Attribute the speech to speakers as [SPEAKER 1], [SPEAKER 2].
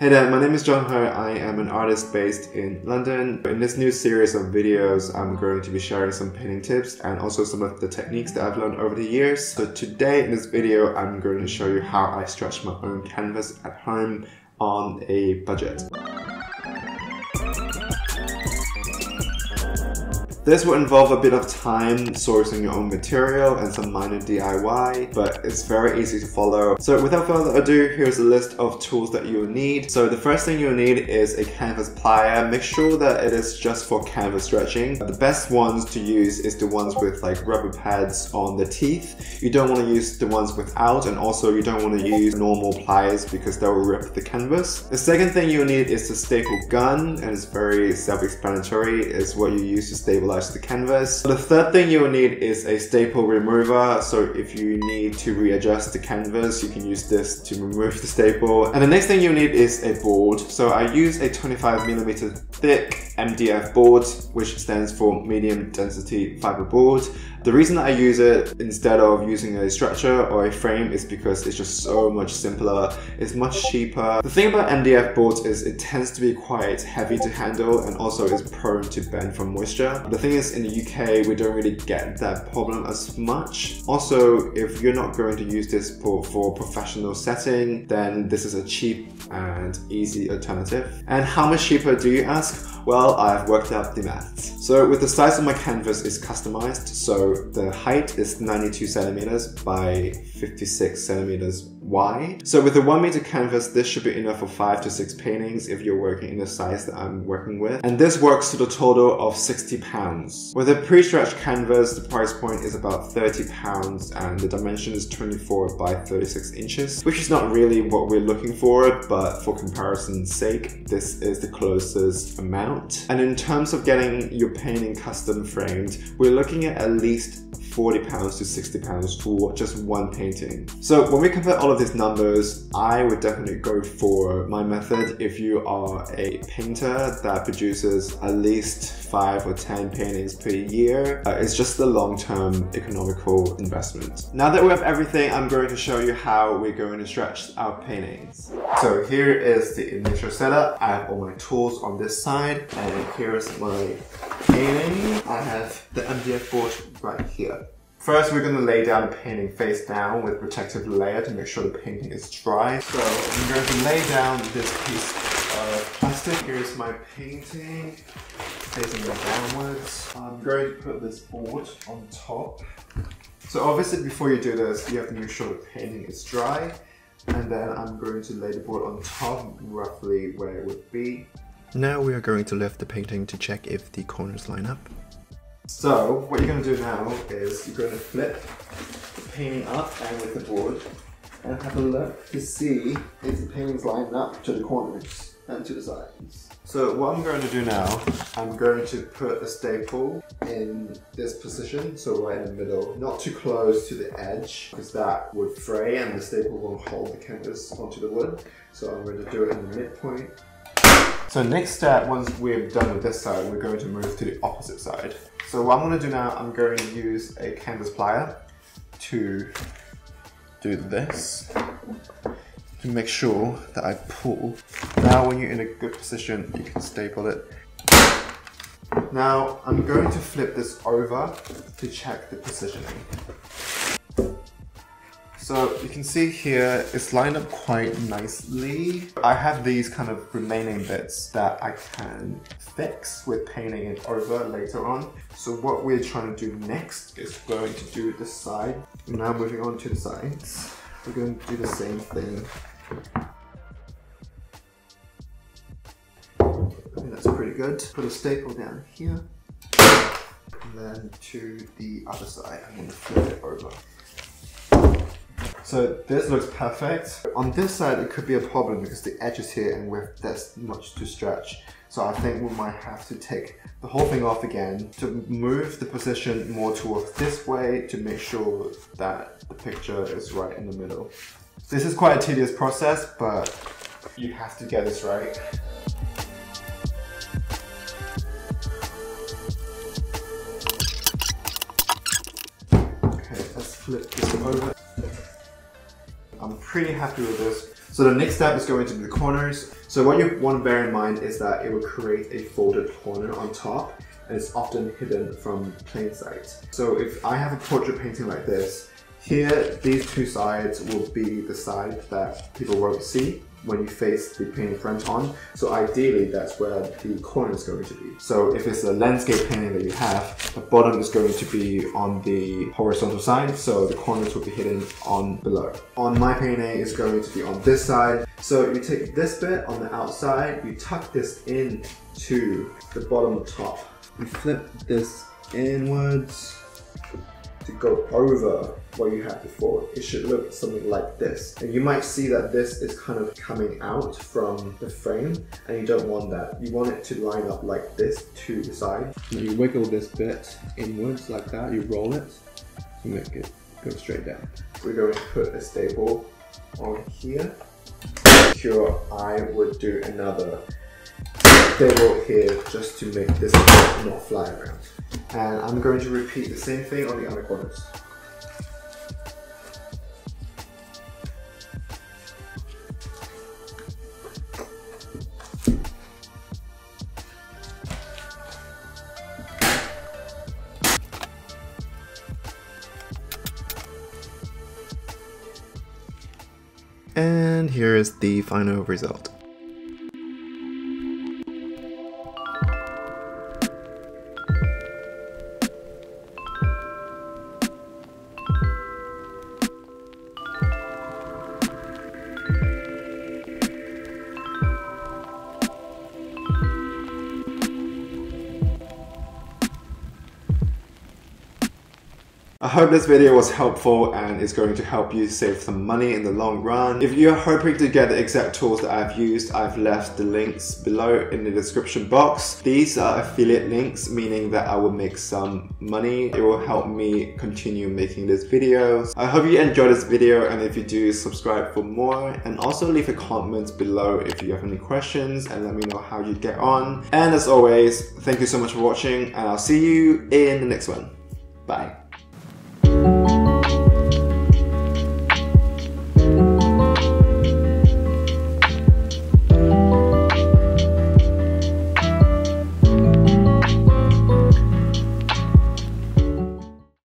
[SPEAKER 1] Hey there, my name is John Hui. I am an artist based in London. In this new series of videos, I'm going to be sharing some painting tips and also some of the techniques that I've learned over the years. So today in this video, I'm going to show you how I stretch my own canvas at home on a budget. This will involve a bit of time sourcing your own material and some minor DIY, but it's very easy to follow. So without further ado, here's a list of tools that you'll need. So the first thing you'll need is a canvas plier. Make sure that it is just for canvas stretching. The best ones to use is the ones with like rubber pads on the teeth. You don't want to use the ones without and also you don't want to use normal pliers because they will rip the canvas. The second thing you'll need is the staple gun and it's very self-explanatory. It's what you use to stabilize the canvas. The third thing you will need is a staple remover. So if you need to readjust the canvas, you can use this to remove the staple. And the next thing you need is a board. So I use a 25 millimeter thick MDF board, which stands for medium density fiber board. The reason that I use it instead of using a structure or a frame is because it's just so much simpler, it's much cheaper. The thing about MDF boards is it tends to be quite heavy to handle and also is prone to bend from moisture. The thing is in the UK we don't really get that problem as much. Also if you're not going to use this for, for professional setting then this is a cheap and easy alternative. And how much cheaper do you ask? Well, I've worked out the maths. So with the size of my canvas is customized, so the height is 92 centimeters by 56 centimeters wide. So with a one meter canvas, this should be enough for five to six paintings if you're working in the size that I'm working with. And this works to the total of 60 pounds. With a pre-stretched canvas, the price point is about 30 pounds and the dimension is 24 by 36 inches, which is not really what we're looking for, but for comparison's sake, this is the closest amount. And in terms of getting your painting custom framed, we're looking at at least 40 pounds to 60 pounds for just one painting. So when we compare all of these numbers, I would definitely go for my method if you are a painter that produces at least five or 10 paintings per year. Uh, it's just a long-term economical investment. Now that we have everything, I'm going to show you how we're going to stretch our paintings. So here is the initial setup. I have all my tools on this side and here's my painting. I have the MDF board right here. First, we're going to lay down the painting face down with protective layer to make sure the painting is dry. So I'm going to lay down this piece of plastic. Here's my painting facing downwards. I'm going to put this board on top. So obviously before you do this, you have to make sure the painting is dry. And then I'm going to lay the board on top, roughly where it would be.
[SPEAKER 2] Now we are going to lift the painting to check if the corners line up.
[SPEAKER 1] So what you're going to do now is you're going to flip the painting up and with the board and have a look to see if the painting's lined up to the corners and to the sides. So what I'm going to do now, I'm going to put a staple in this position, so right in the middle, not too close to the edge, because that would fray and the staple won't hold the canvas onto the wood. So I'm going to do it in the midpoint. So next step, once we're done with this side, we're going to move to the opposite side. So what I'm going to do now, I'm going to use a canvas plier to do this to make sure that I pull. Now when you're in a good position, you can staple it. Now I'm going to flip this over to check the positioning. So you can see here, it's lined up quite nicely. I have these kind of remaining bits that I can fix with painting it over later on. So what we're trying to do next is going to do the side. Now moving on to the sides. We're going to do the same thing. I think that's pretty good. Put a staple down here. And then to the other side, I'm going to flip it over. So this looks perfect. On this side, it could be a problem because the edge is here and with there's much to stretch. So I think we might have to take the whole thing off again to move the position more towards this way to make sure that the picture is right in the middle. This is quite a tedious process, but you have to get this right. Okay, let's flip this over. Pretty happy with this. So the next step is going to be the corners. So what you want to bear in mind is that it will create a folded corner on top and it's often hidden from plain sight. So if I have a portrait painting like this, here these two sides will be the side that people won't see when you face the painting front on. So ideally that's where the corner is going to be. So if it's a landscape painting that you have, the bottom is going to be on the horizontal side, so the corners will be hidden on below. On my painting, it's going to be on this side. So you take this bit on the outside, you tuck this in to the bottom top. You flip this inwards to go over what you had before. It should look something like this. And you might see that this is kind of coming out from the frame and you don't want that. You want it to line up like this to the side. You wiggle this bit inwards like that, you roll it to make it go straight down. We're going to put a staple on here. Sure, I would do another staple here just to make this not fly around. And I'm going to repeat the same thing on the other corners.
[SPEAKER 2] And here is the final result.
[SPEAKER 1] I hope this video was helpful and is going to help you save some money in the long run. If you're hoping to get the exact tools that I've used, I've left the links below in the description box. These are affiliate links, meaning that I will make some money. It will help me continue making these videos. I hope you enjoyed this video and if you do, subscribe for more and also leave a comment below if you have any questions and let me know how you get on. And as always, thank you so much for watching and I'll see you in the next one. Bye.